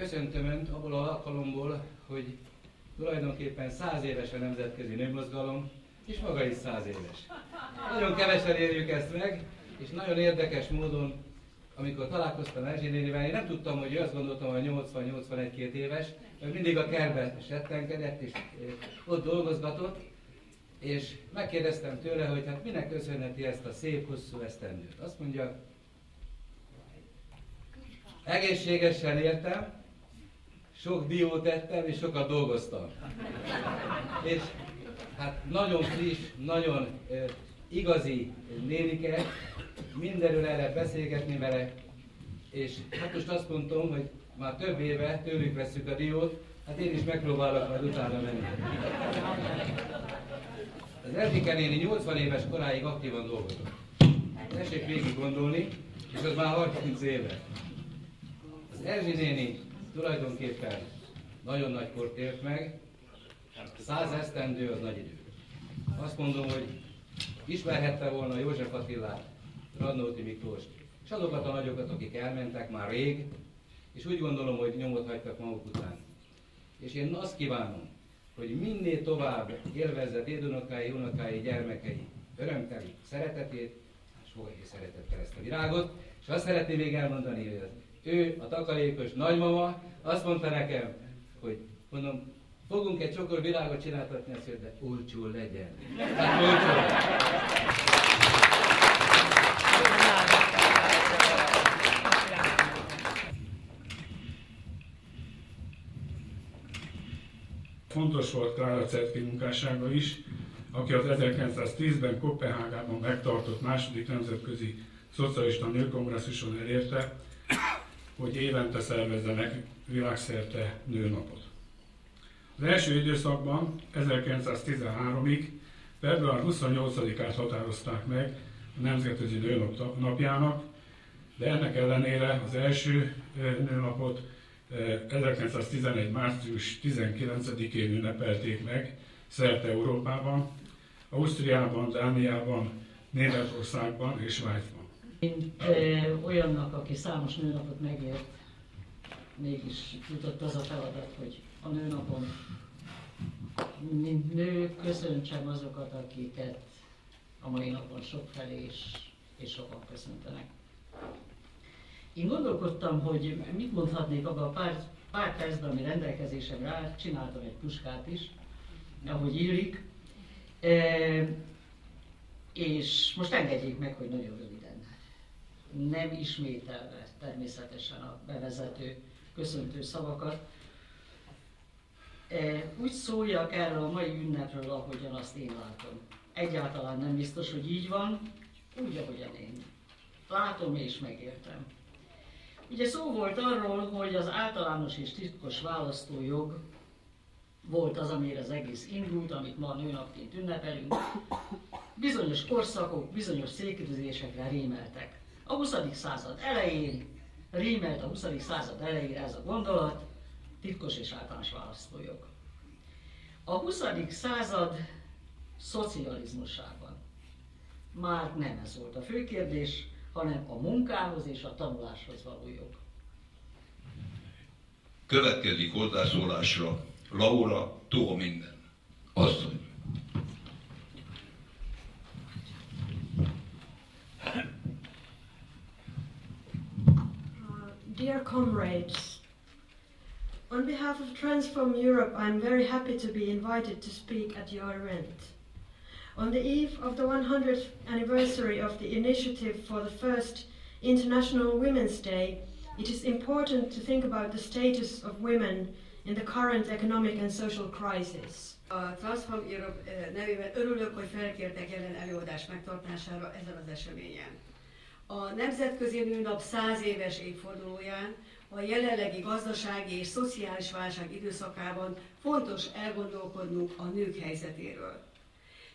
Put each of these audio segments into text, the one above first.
köszöntöm Önt abból a alkalomból, hogy tulajdonképpen száz éves a nemzetközi nőmozgalom, és maga is száz éves. Nagyon kevesen érjük ezt meg, és nagyon érdekes módon, amikor találkoztam Erzsé nénivel, én nem tudtam, hogy ő azt gondoltam, hogy 80-81 éves, mert mindig a kertben settenkedett, és ott dolgozgatott, és megkérdeztem tőle, hogy hát minek köszönheti ezt a szép, hosszú esztendőt. Azt mondja, egészségesen éltem, sok diót ettem, és sokat dolgoztam. És hát nagyon friss, nagyon uh, igazi nénike, mindenről el lehet beszélgetni vele, és hát most azt mondtam, hogy már több éve tőlük veszük a diót, hát én is megpróbálok majd utána menni. Az Erzsike néni 80 éves koráig aktívan dolgozott. Tessék végig gondolni, és az már 30 éve. Az Erzsi néni tulajdonképpen nagyon nagy kort ért meg, száz esztendő az nagy idő. Azt mondom, hogy ismerhette volna József Attilát, Radnóti Miklós, és azokat a nagyokat, akik elmentek már rég, és úgy gondolom, hogy nyomot hagytak maguk után. És én azt kívánom, hogy minél tovább élvezze dédunokái, unokái, gyermekei örömteli szeretetét, és fogadja szeretettel ezt a virágot, és azt szeretném még elmondani, hogy ő, a takarékos nagymama, azt mondta nekem, hogy mondom, fogunk egy csokor virágot csináltatni, azt de olcsó legyen. Hát olcsó. Fontos volt Klára Cetki munkássága is, aki az 1910-ben Kopenhágában megtartott második nemzetközi szocialista nőkongresszuson elérte, hogy évente szervezzenek világszerte nőnapot. Az első időszakban, 1913-ig, február 28-át határozták meg a Nemzetközi Nőnap napjának, de ennek ellenére az első nőnapot 1911. március 19-én ünnepelték meg szerte Európában, Ausztriában, Dániában, Németországban és Svájcban. Mint olyannak, aki számos nőnapot megért, mégis jutott az a feladat, hogy a nőnapon, mint nő, köszöntsem azokat, akiket a mai napon sokfelé és, és sokan köszöntenek. Én gondolkodtam, hogy mit mondhatnék abban a pár, pár percben, ami rendelkezésemre áll, csináltam egy puskát is, ahogy illik, e, és most engedjék meg, hogy nagyon röviden nem ismételve természetesen a bevezető, köszöntő szavakat. E, úgy szóljak erről a mai ünnepről, ahogyan azt én látom. Egyáltalán nem biztos, hogy így van, úgy, ahogyan én. Látom és megértem. Ugye szó volt arról, hogy az általános és titkos választójog volt az, amire az egész indult, amit ma nőnapként ünnepelünk. Bizonyos korszakok, bizonyos székütözésekre rémeltek. A 20. század elején rímelt a 20. század elejére ez a gondolat, titkos és általános választójog. A 20. század szocializmusában már nem ez volt a fő kérdés, hanem a munkához és a tanuláshoz való jog. Következik hozzászólásra Laura Tuominen. Asszony. Dear comrades, on behalf of Transform Europe, I'm very happy to be invited to speak at your event. On the eve of the 100th anniversary of the initiative for the first International Women's Day, it is important to think about the status of women in the current economic and social crisis. A Transform Europe eh, nevében örülök, hogy felkértek jelen előadás megtartására ezen az eseményen. A Nemzetközi Nőnap 100 éves évfordulóján a jelenlegi gazdasági és szociális válság időszakában fontos elgondolkodnunk a nők helyzetéről.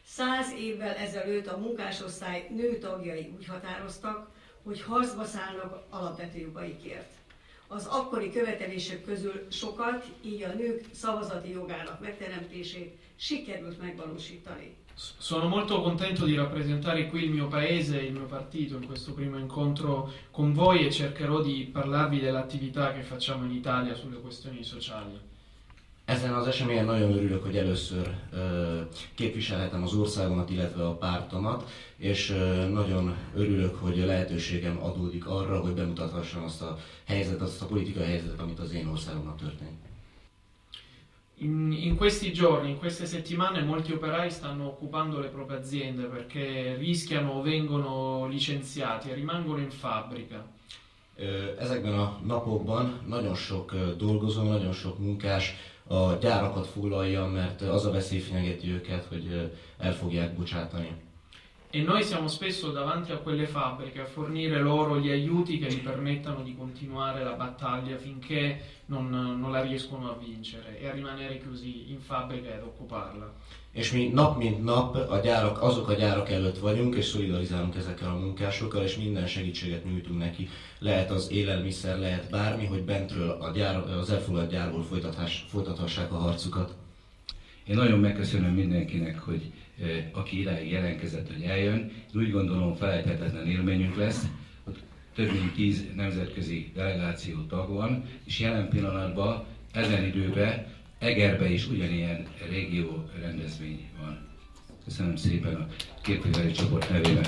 Száz évvel ezelőtt a munkásosztály nő tagjai úgy határoztak, hogy harcba szállnak alapvető jogaikért. Az akkori követelések közül sokat, így a nők szavazati jogának megteremtését sikerült megvalósítani. Sono molto contento di rappresentare qui il mio paese e il mio partito in questo primo incontro con voi e cercherò di parlarvi dell'attività che facciamo in Italia sulle questioni sociali. Ezen az eseményen nagyon örülök, hogy először képviselhetem az országomat, illetve a pártomat, és nagyon örülök, hogy lehetőségem adódik arra, hogy bemutathassam azt a helyzetet, azt a politikai helyzetet, amit az én országomnak történik. In, in, questi giorni, in queste settimane, molti operai stanno occupando le proprie aziende perché rischiano o vengono licenziati e rimangono in fabbrica. Ezekben a napokban nagyon sok dolgozó, nagyon sok munkás a gyárakat foglalja, mert az a veszély fenyegeti őket, hogy el fogják bocsátani. E noi siamo spesso davanti a quelle fabbriche a fornire loro gli aiuti che gli permettano di continuare la battaglia finché non, non la riescono a vincere e a rimanere chiusi in fabbrica ed occuparla. És mi nap mint nap a gyárak, azok a gyárak előtt vagyunk, és szolidarizálunk ezekkel a munkásokkal, és minden segítséget nyújtunk neki. Lehet az élelmiszer, lehet bármi, hogy bentről a gyár, az elfoglalt gyárból folytathassák a harcukat. Én nagyon megköszönöm mindenkinek, hogy aki idáig jelentkezett, hogy eljön. Úgy gondolom felejthetetlen élményünk lesz. Ott több mint tíz nemzetközi delegáció tag van, és jelen pillanatban ezen időben Egerbe is ugyanilyen régió rendezvény van. Köszönöm szépen a képviselői csoport nevében.